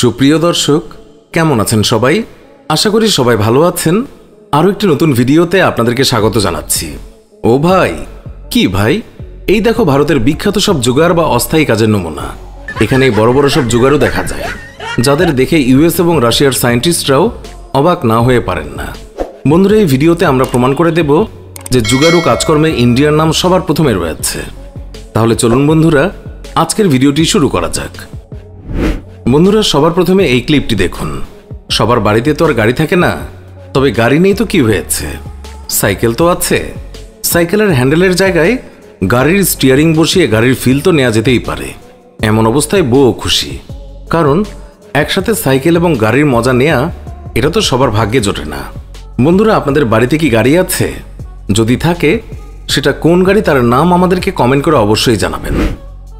সুপ্রিয় দর্শক, কেমন আছেন সবাই? আশা করি সবাই ভালো আছেন। আরও একটি নতুন ভিডিওতে আপনাদেরকে স্বাগত জানাচ্ছি। ও ভাই, কি ভাই? এই দেখো ভারতের বিখ্যাত সব জুগার বা অস্থায়ী কাজের নমুনা। এখানে বড় বড় সব জুগারও দেখা যায়, যাদের দেখে ইউএস এবং রাশিয়ার সায়েন্টিস্টরাও অবাক না হয়ে পারেন না। বন্ধুরা, এই ভিডিওতে আমরা প্রমাণ করে দেব যে জুগারু কাজকর্মে ইন্ডিয়ার নাম সবার প্রথমে রয়েছে। তাহলে চলুন বন্ধুরা, আজকের ভিডিওটি শুরু করা যাক। বন্ধুরা, সবার প্রথমে এই ক্লিপটি দেখুন। সবার বাড়িতে তো আর গাড়ি থাকে না, তবে গাড়ি নেই তো কি হয়েছে? সাইকেল তো আছে। সাইকেলের হ্যান্ডেলের জায়গায় গাড়ির স্টিয়ারিং বসিয়ে গাড়ির ফিল তো নেওয়া যেতেই পারে। এমন অবস্থায় বউও খুশি। কারণ, একসাথে সাইকেল এবং গাড়ির মজা নেয়া, এটা তো সবার ভাগ্যে জোটে না। বন্ধুরা, আপনাদের বাড়িতে কি গাড়ি আছে? যদি থাকে, সেটা কোন গাড়ি তার নাম আমাদেরকে কমেন্ট করে অবশ্যই জানাবেন।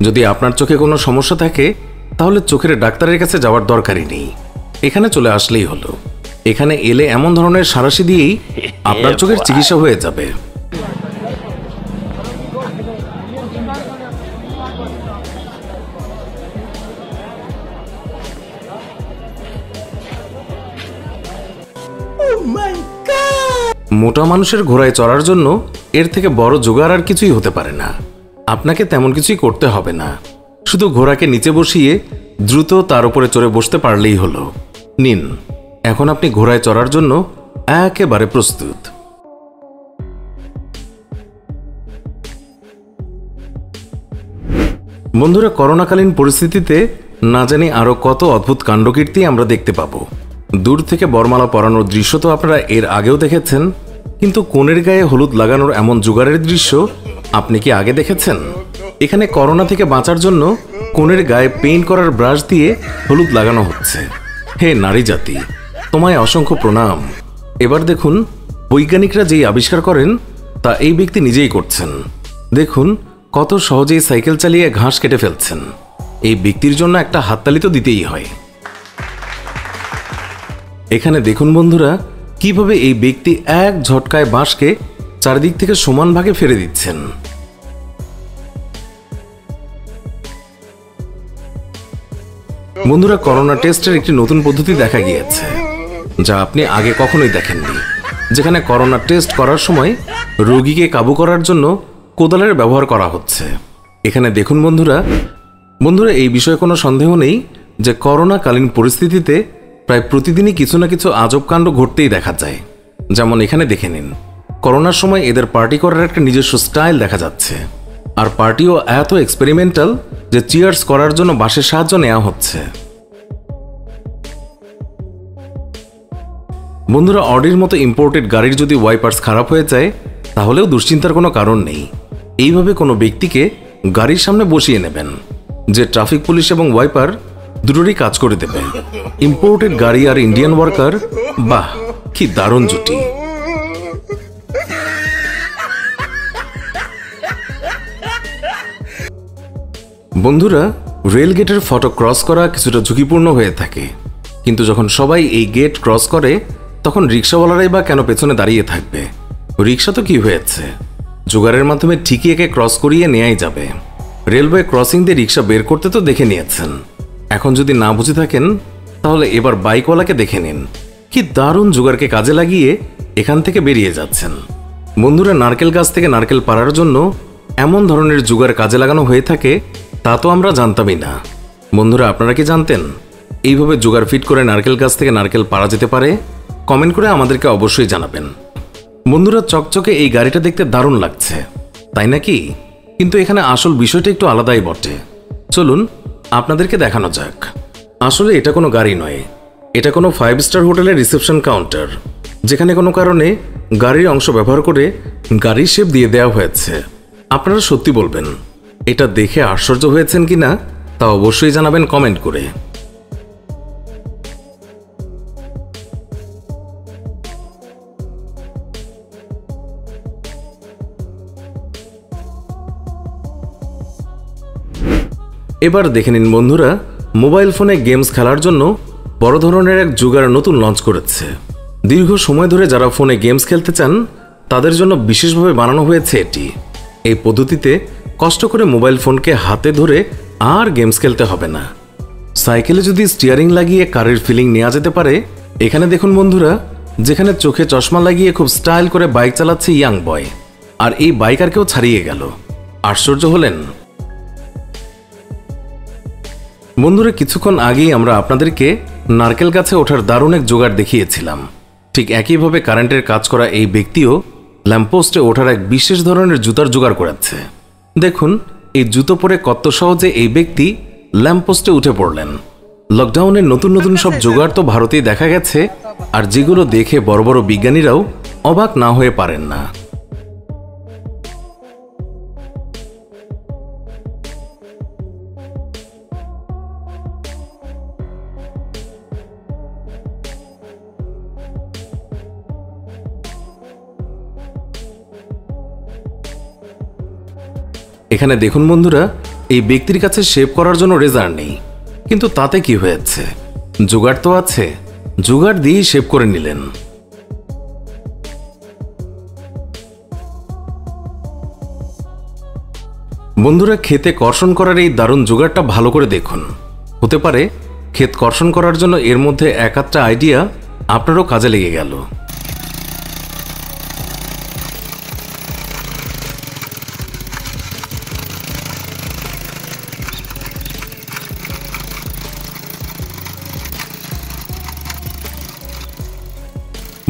যদি আপনার চোখে কোনো সমস্যা থাকে তাহলে চোখের ডাক্তারের কাছে যাওয়ার দরকারই নেই। এখানে চলে আসলেই হলো। এখানে এলে এমন ধরনের সারাশি দিয়েই আপনার চোখের চিকিৎসা হয়ে যাবে। মোটা মানুষের ঘোড়ায় চড়ার জন্য এর থেকে বড় জোগাড় আর কিছুই হতে পারে না। আপনাকে তেমন কিছুই করতে হবে না। শুধু ঘোড়াকে নিচে বসিয়ে দ্রুত তার উপরে চড়ে বসতে পারলেই হলো। নিন, এখন আপনি ঘোড়ায় চড়ার জন্য একেবারে প্রস্তুত। বন্ধুরা, করোনাকালীন পরিস্থিতিতে না জানি আরও কত অদ্ভুত কাণ্ডকীর্তি আমরা দেখতে পাবো। দূর থেকে বরমালা পরানোর দৃশ্য তো আপনারা এর আগেও দেখেছেন, কিন্তু কোণের গায়ে হলুদ লাগানোর এমন জোগাড়ের দৃশ্য আপনি কি আগে দেখেছেন? এখানে করোনা থেকে বাঁচার জন্য কোণের গায়ে পেইন্ট করার ব্রাশ দিয়ে হলুদ লাগানো হচ্ছে। হে নারী জাতি, তোমায় অসংখ্য প্রণাম। এবার দেখুন, বৈজ্ঞানিকরা যেই আবিষ্কার করেন, তা এই ব্যক্তি নিজেই করছেন। দেখুন, কত সহজেই সাইকেল চালিয়ে ঘাস কেটে ফেলছেন। এই ব্যক্তির জন্য একটা হাততালি তো দিতেই হয়। এখানে দেখুন বন্ধুরা, কীভাবে এই ব্যক্তি এক ঝটকায় বাঁশকে চারিদিক থেকে সমান ভাগে ফেলে দিচ্ছেন। বন্ধুরা, করোনা টেস্টের একটি নতুন পদ্ধতি দেখা গিয়েছে, যা আপনি আগে কখনোই দেখেননি, যেখানে করোনা টেস্ট করার সময় রোগীকে কাবু করার জন্য কোদালের ব্যবহার করা হচ্ছে। এখানে দেখুন বন্ধুরা বন্ধুরা, এই বিষয়ে কোনো সন্দেহ নেই যে করোনাকালীন পরিস্থিতিতে প্রায় প্রতিদিনই কিছু না কিছু আজব কাণ্ড ঘটতেই দেখা যায়। যেমন এখানে দেখে নিন, করোনার সময় এদের পার্টি করার একটা নিজস্ব স্টাইল দেখা যাচ্ছে। আর পার্টিও এত এক্সপেরিমেন্টাল যে চিয়ার্স করার জন্য বাসের সাহায্য নেওয়া হচ্ছে। বন্ধুরা অডির মতো ইম্পোর্টেড গাড়ির যদি ওয়াইপার্স খারাপ হয়ে যায়, তাহলেও দুশ্চিন্তার কোনো কারণ নেই। এইভাবে কোনো ব্যক্তিকে গাড়ির সামনে বসিয়ে নেবেন, যে ট্রাফিক পুলিশ এবং ওয়াইপার দুটোরই কাজ করে দেবে। ইম্পোর্টেড গাড়ি আর ইন্ডিয়ান ওয়ার্কার বাহ, কি দারুণ জুটি। বন্ধুরা রেল গেটের ফটো ক্রস করা কিছুটা ঝুঁকিপূর্ণ হয়ে থাকে। কিন্তু যখন সবাই এই গেট ক্রস করে, তখন রিক্সাওয়ালারাই বা কেন পেছনে দাঁড়িয়ে থাকবে? রিক্সা তো কি হয়েছে? জোগাড়ের মাধ্যমে ঠিকই একে ক্রস করিয়ে নেয়াই যাবে। রেলওয়ে ক্রসিং দিয়ে রিক্সা বের করতে তো দেখে নিয়েছেন। এখন যদি না বুঝে থাকেন, তাহলে এবার বাইকওয়ালাকে দেখে নিন। কি দারুণ জোগাড়কে কাজে লাগিয়ে এখান থেকে বেরিয়ে যাচ্ছেন। বন্ধুরা, নারকেল গাছ থেকে নারকেল পাড়ার জন্য এমন ধরনের জোগাড় কাজে লাগানো হয়ে থাকে তা তো আমরা জানতামই না। বন্ধুরা, আপনারা কি জানতেন? এইভাবে জোগাড় ফিট করে নারকেল গাছ থেকে নারকেল পাড়া যেতে পারে? কমেন্ট করে আমাদেরকে অবশ্যই জানাবেন। বন্ধুরা, চকচকে এই গাড়িটা দেখতে দারুণ লাগছে, তাই নাকি? কিন্তু এখানে আসল বিষয়টা একটু আলাদাই বটে। চলুন, আপনাদেরকে দেখানো যাক। আসলে এটা কোনো গাড়ি নয়, এটা কোনো ফাইভ স্টার হোটেলের রিসেপশন কাউন্টার যেখানে কোনো কারণে গাড়ির অংশ ব্যবহার করে গাড়ির শেপ দিয়ে দেওয়া হয়েছে। আপনারা সত্যি বলবেন এটা দেখে আশ্চর্য হয়েছেন কি না, তা অবশ্যই জানাবেন কমেন্ট করে। এবার দেখে নিন বন্ধুরা, মোবাইল ফোনে গেমস খেলার জন্য বড় ধরনের এক জুগার নতুন লঞ্চ করেছে। দীর্ঘ সময় ধরে যারা ফোনে গেমস খেলতে চান, তাদের জন্য বিশেষভাবে বানানো হয়েছে এটি। এই পদ্ধতিতে কষ্ট করে মোবাইল ফোনকে হাতে ধরে আর গেমস খেলতে হবে না। সাইকেলে যদি স্টিয়ারিং লাগিয়ে কারের ফিলিং নেওয়া যেতে পারে, এখানে দেখুন বন্ধুরা, যেখানে চোখে চশমা লাগিয়ে খুব স্টাইল করে বাইক চালাচ্ছে ইয়াং বয় আর এই বাইকারকেও ছাড়িয়ে গেল। আশ্চর্য হলেন। বন্ধুরা, কিছুক্ষণ আগেই আমরা আপনাদেরকে নারকেল গাছে ওঠার দারুণ এক জোগাড় দেখিয়েছিলাম। ঠিক একইভাবে কারেন্টের কাজ করা এই ব্যক্তিও ল্যাম্পপোস্টে ওঠার এক বিশেষ ধরনের জুতার জোগাড় করাচ্ছে। দেখুন, এই জুতো পরে কত সহজে এই ব্যক্তি ল্যাম্পপোস্টে উঠে পড়লেন। লকডাউনের নতুন নতুন সব জোগাড় তো ভারতেই দেখা গেছে, আর যেগুলো দেখে বড় বড় বিজ্ঞানীরাও অবাক না হয়ে পারেন না। এখানে দেখুন বন্ধুরা, এই ব্যক্তির কাছে শেভ করার জন্য রেজার নেই। কিন্তু তাতে কি হয়েছে? জোগাড় তো আছে। জোগাড় দিয়েই শেভ করে নিলেন। বন্ধুরা খেতে কর্ষণ করার এই দারুণ জোগাড়টা ভালো করে দেখুন। হতে পারে ক্ষেত কর্ষণ করার জন্য এর মধ্যে এক আধটা আইডিয়া আপনারও কাজে লেগে গেল।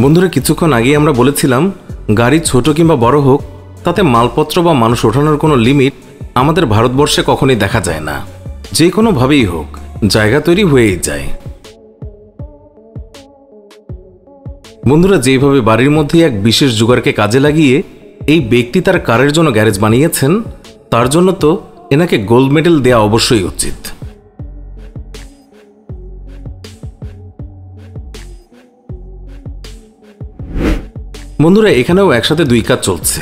বন্ধুরা, কিছুক্ষণ আগে আমরা বলেছিলাম, গাড়ি ছোট কিংবা বড় হোক, তাতে মালপত্র বা মানুষ ওঠানোর কোনো লিমিট আমাদের ভারতবর্ষে কখনই দেখা যায় না। যে কোনোভাবেই হোক, জায়গা তৈরি হয়েই যায়। বন্ধুরা, যেভাবে বাড়ির মধ্যে এক বিশেষ জোগাড়কে কাজে লাগিয়ে এই ব্যক্তি তার কারের জন্য গ্যারেজ বানিয়েছেন, তার জন্য তো এনাকে গোল্ড মেডেল দেয়া অবশ্যই উচিত। বন্ধুরা, এখানেও একসাথে দুই কাজ চলছে।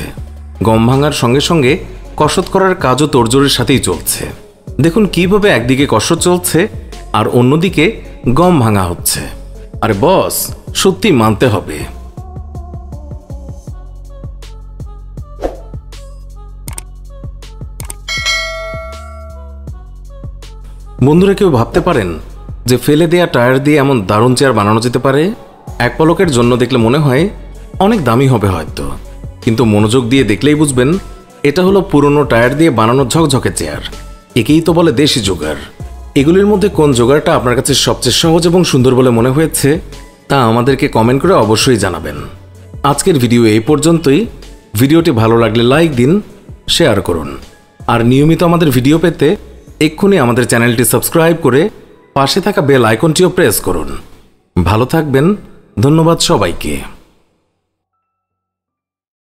গম ভাঙার সঙ্গে সঙ্গে কসরত করার কাজও তোড়জোড়ের সাথেই চলছে। দেখুন কীভাবে একদিকে কসরত চলছে আর অন্যদিকে গম ভাঙা হচ্ছে। আরে বস, সত্যি মানতে হবে। বন্ধুরা, কেউ ভাবতে পারেন যে ফেলে দেয়া টায়ার দিয়ে এমন দারুণ চেয়ার বানানো যেতে পারে? এক পলকের জন্য দেখলে মনে হয় অনেক দামি হবে হয়তো, কিন্তু মনোযোগ দিয়ে দেখলেই বুঝবেন, এটা হলো পুরনো টায়ার দিয়ে বানানো ঝকঝকে চেয়ার। একেই তো বলে দেশি জোগাড়। এগুলির মধ্যে কোন জোগাড়টা আপনার কাছে সবচেয়ে সহজ এবং সুন্দর বলে মনে হয়েছে, তা আমাদেরকে কমেন্ট করে অবশ্যই জানাবেন। আজকের ভিডিও এই পর্যন্তই। ভিডিওটি ভালো লাগলে লাইক দিন, শেয়ার করুন। আর নিয়মিত আমাদের ভিডিও পেতে এক্ষুনি আমাদের চ্যানেলটি সাবস্ক্রাইব করে পাশে থাকা বেল আইকনটিও প্রেস করুন। ভালো থাকবেন, ধন্যবাদ সবাইকে।